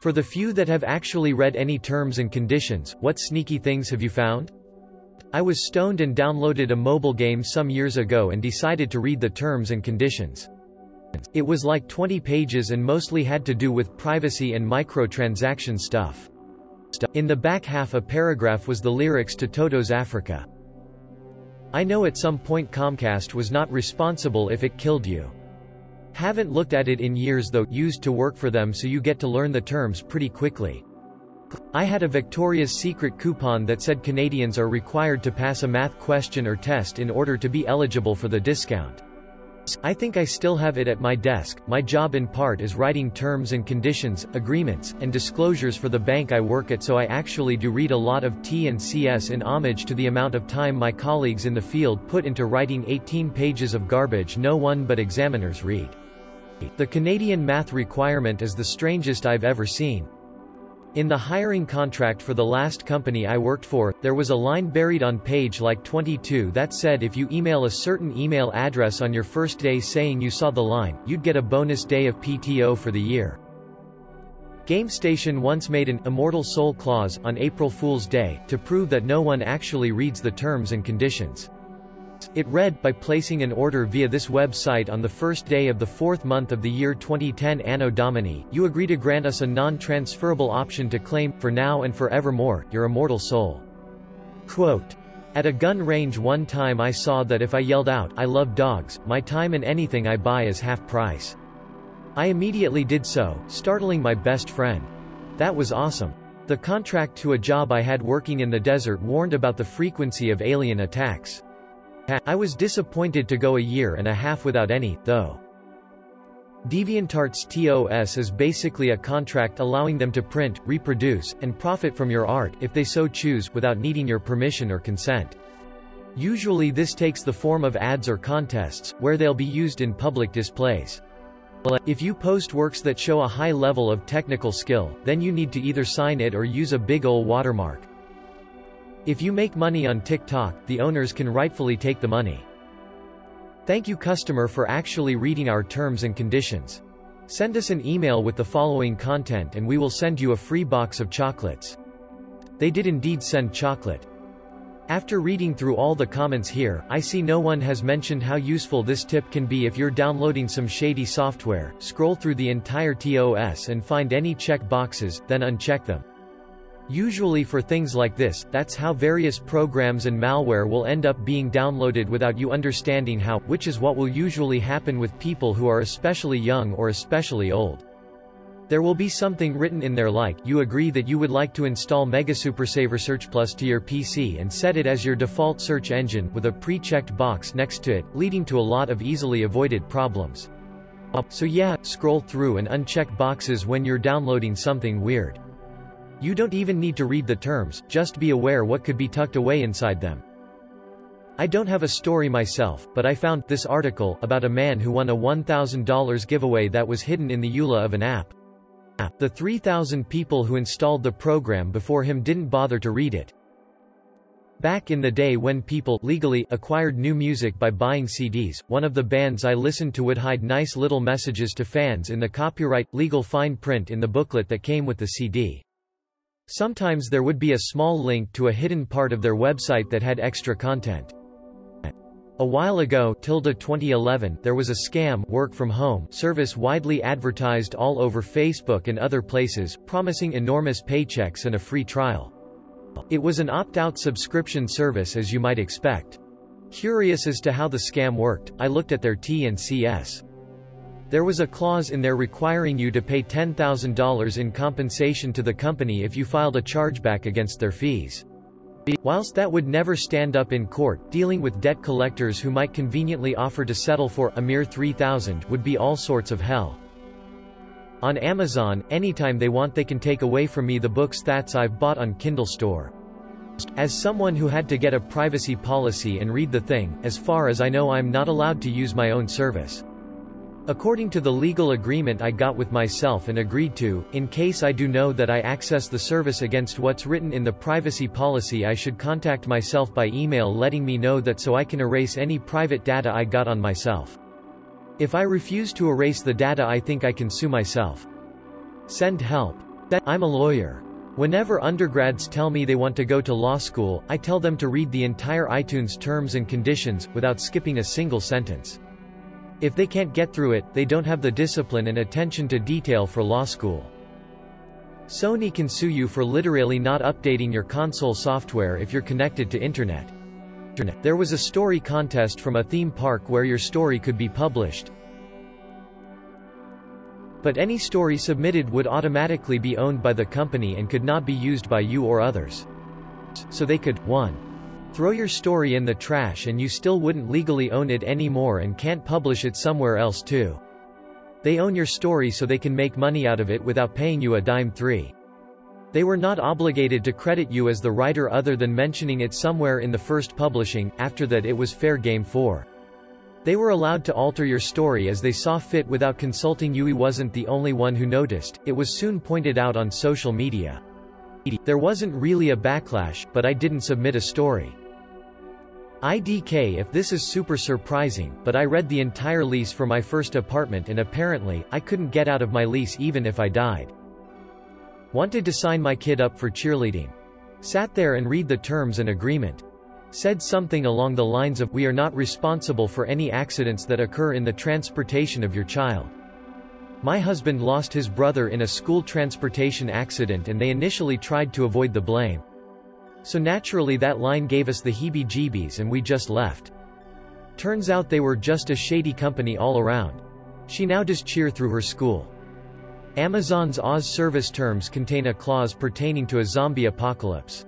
For the few that have actually read any terms and conditions, what sneaky things have you found? I was stoned and downloaded a mobile game some years ago and decided to read the terms and conditions. It was like 20 pages and mostly had to do with privacy and microtransaction stuff. In the back half a paragraph was the lyrics to Toto's Africa. I know at some point Comcast was not responsible if it killed you. Haven't looked at it in years though, used to work for them so you get to learn the terms pretty quickly. I had a Victoria's Secret coupon that said Canadians are required to pass a math question or test in order to be eligible for the discount. I think I still have it at my desk. My job in part is writing terms and conditions, agreements, and disclosures for the bank I work at so I actually do read a lot of T and CS in homage to the amount of time my colleagues in the field put into writing 18 pages of garbage no one but examiners read. The Canadian math requirement is the strangest I've ever seen. In the hiring contract for the last company I worked for, there was a line buried on page like 22 that said if you email a certain email address on your first day saying you saw the line, you'd get a bonus day of PTO for the year. GameStation once made an Immortal Soul clause on April Fool's Day to prove that no one actually reads the terms and conditions. It read, by placing an order via this website on the first day of the fourth month of the year 2010 Anno Domini, you agree to grant us a non-transferable option to claim, for now and forevermore, your immortal soul. Quote, at a gun range one time I saw that if I yelled out, I love dogs, my time and anything I buy is half price. I immediately did so, startling my best friend. That was awesome. The contract to a job I had working in the desert warned about the frequency of alien attacks. I was disappointed to go a year and a half without any, though. DeviantArt's TOS is basically a contract allowing them to print, reproduce, and profit from your art, if they so choose, without needing your permission or consent. Usually this takes the form of ads or contests, where they'll be used in public displays. If you post works that show a high level of technical skill, then you need to either sign it or use a big ol' watermark. If you make money on TikTok, the owners can rightfully take the money. Thank you customer for actually reading our terms and conditions. Send us an email with the following content and we will send you a free box of chocolates. They did indeed send chocolate. After reading through all the comments here, I see no one has mentioned how useful this tip can be if you're downloading some shady software, scroll through the entire TOS and find any check boxes, then uncheck them. Usually for things like this, that's how various programs and malware will end up being downloaded without you understanding how, which is what will usually happen with people who are especially young or especially old. There will be something written in there like, you agree that you would like to install Mega Supersaver Search Plus to your PC and set it as your default search engine, with a pre-checked box next to it, leading to a lot of easily avoided problems. So yeah, scroll through and uncheck boxes when you're downloading something weird. You don't even need to read the terms, just be aware what could be tucked away inside them. I don't have a story myself, but I found this article about a man who won a $1,000 giveaway that was hidden in the EULA of an app. The 3,000 people who installed the program before him didn't bother to read it. Back in the day when people legally acquired new music by buying CDs, one of the bands I listened to would hide nice little messages to fans in the copyright, legal fine print in the booklet that came with the CD. Sometimes there would be a small link to a hidden part of their website that had extra content. A while ago tilde 2011, there was a scam work from home service widely advertised all over Facebook and other places, promising enormous paychecks and a free trial. It was an opt-out subscription service as you might expect. Curious as to how the scam worked, I looked at their T&CS. There was a clause in there requiring you to pay $10,000 in compensation to the company if you filed a chargeback against their fees. Whilst that would never stand up in court, dealing with debt collectors who might conveniently offer to settle for a mere 3000 would be all sorts of hell. On Amazon, anytime they want they can take away from me the books that I've bought on Kindle Store. As someone who had to get a privacy policy and read the thing, as far as I know I'm not allowed to use my own service. According to the legal agreement I got with myself and agreed to, in case I do know that I access the service against what's written in the privacy policy I should contact myself by email letting me know that so I can erase any private data I got on myself. If I refuse to erase the data I think I can sue myself. Send help. I'm a lawyer. Whenever undergrads tell me they want to go to law school, I tell them to read the entire iTunes terms and conditions, without skipping a single sentence. If they can't get through it, they don't have the discipline and attention to detail for law school. Sony can sue you for literally not updating your console software if you're connected to internet. There was a story contest from a theme park where your story could be published. But any story submitted would automatically be owned by the company and could not be used by you or others. So they could, 1. Throw your story in the trash and you still wouldn't legally own it anymore and can't publish it somewhere else too. They own your story so they can make money out of it without paying you a dime 3. They were not obligated to credit you as the writer other than mentioning it somewhere in the first publishing, after that it was fair game 4. They were allowed to alter your story as they saw fit without consulting you. He wasn't the only one who noticed, it was soon pointed out on social media. There wasn't really a backlash, but I didn't submit a story. IDK if this is super surprising, but I read the entire lease for my first apartment and apparently, I couldn't get out of my lease even if I died. Wanted to sign my kid up for cheerleading. Sat there and read the terms and agreement. Said something along the lines of, we are not responsible for any accidents that occur in the transportation of your child. My husband lost his brother in a school transportation accident and they initially tried to avoid the blame. So naturally that line gave us the heebie-jeebies and we just left. Turns out they were just a shady company all around. She now does cheer through her school. Amazon's AWS service terms contain a clause pertaining to a zombie apocalypse.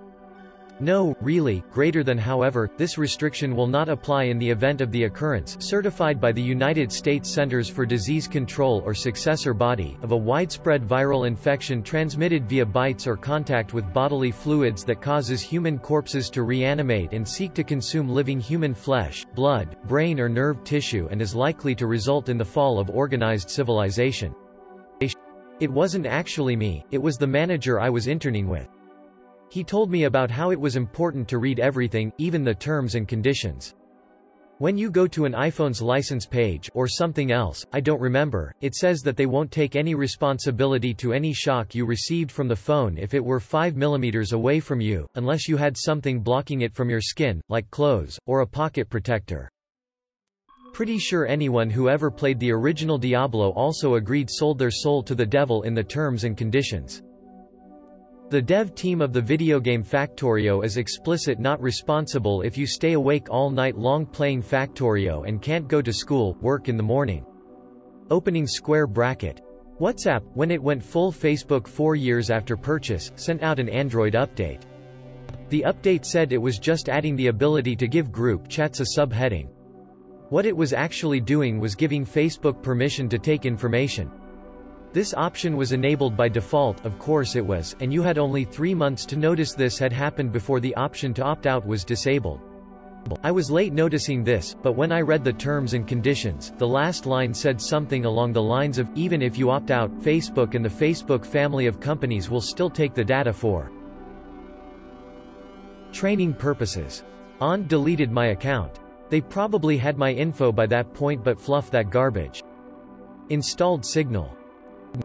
No, really, greater than however, this restriction will not apply in the event of the occurrence certified by the United States Centers for Disease Control or successor body of a widespread viral infection transmitted via bites or contact with bodily fluids that causes human corpses to reanimate and seek to consume living human flesh, blood, brain or nerve tissue and is likely to result in the fall of organized civilization. It wasn't actually me, it was the manager I was interning with. He told me about how it was important to read everything, even the terms and conditions. When you go to an iPhone's license page or something else, I don't remember, it says that they won't take any responsibility to any shock you received from the phone if it were 5 mm away from you, unless you had something blocking it from your skin, like clothes, or a pocket protector. Pretty sure anyone who ever played the original Diablo also agreed sold their soul to the devil in the terms and conditions. The dev team of the video game Factorio is explicit not responsible if you stay awake all night long playing Factorio and can't go to school, work in the morning. Opening square bracket. WhatsApp, when it went full Facebook four years after purchase, sent out an Android update. The update said it was just adding the ability to give group chats a subheading. What it was actually doing was giving Facebook permission to take information. This option was enabled by default, of course it was, and you had only three months to notice this had happened before the option to opt out was disabled. I was late noticing this, but when I read the terms and conditions, the last line said something along the lines of, even if you opt out, Facebook and the Facebook family of companies will still take the data for training purposes. On deleted my account. They probably had my info by that point but fluff that garbage. Installed Signal.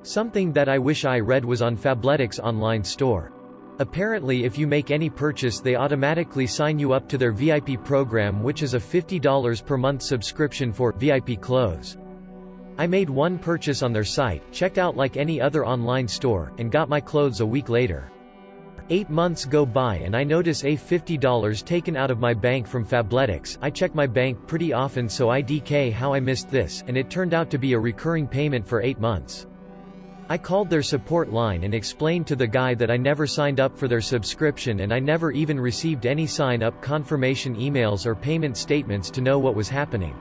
Something that I wish I read was on Fabletics online store. Apparently if you make any purchase they automatically sign you up to their VIP program which is a $50 per month subscription for VIP clothes. I made one purchase on their site, checked out like any other online store, and got my clothes a week later. Eight months go by and I notice a $50 taken out of my bank from Fabletics. I check my bank pretty often so I DK how I missed this, and it turned out to be a recurring payment for eight months. I called their support line and explained to the guy that I never signed up for their subscription and I never even received any sign-up confirmation emails or payment statements to know what was happening.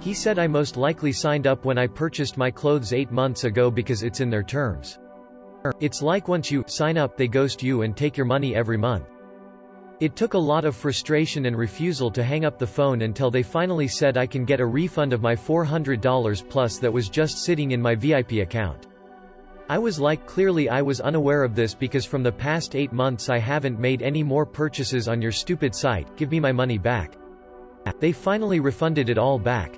He said I most likely signed up when I purchased my clothes eight months ago because it's in their terms. It's like once you sign up they ghost you and take your money every month. It took a lot of frustration and refusal to hang up the phone until they finally said I can get a refund of my $400 plus that was just sitting in my VIP account. I was like clearly I was unaware of this because from the past 8 months I haven't made any more purchases on your stupid site, give me my money back. They finally refunded it all back.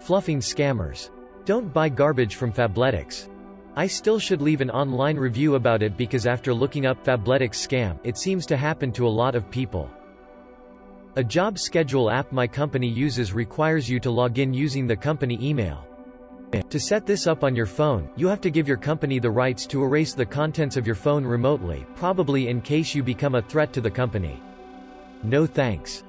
Fluffing scammers. Don't buy garbage from Fabletics. I still should leave an online review about it because after looking up Fabletics scam, it seems to happen to a lot of people. A job schedule app my company uses requires you to log in using the company email. To set this up on your phone, you have to give your company the rights to erase the contents of your phone remotely, probably in case you become a threat to the company. No thanks.